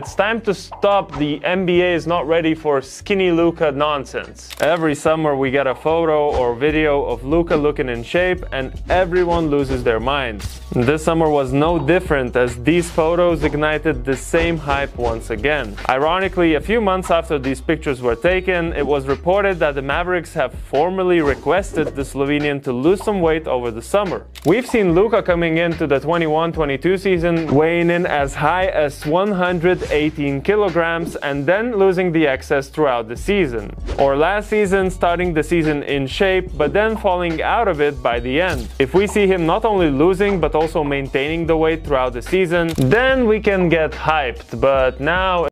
It's time to stop the NBA is not ready for skinny Luka nonsense. Every summer we get a photo or video of Luka looking in shape and everyone loses their minds. This summer was no different as these photos ignited the same hype once again. Ironically, a few months after these pictures were taken, it was reported that the Mavericks have formally requested the Slovenian to lose some weight over the summer. We've seen Luka coming into the 21-22 season weighing in as high as 100 18 kilograms and then losing the excess throughout the season. Or last season starting the season in shape but then falling out of it by the end. If we see him not only losing but also maintaining the weight throughout the season, then we can get hyped, but now